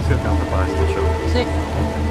non siete un capace di ciò. Sì.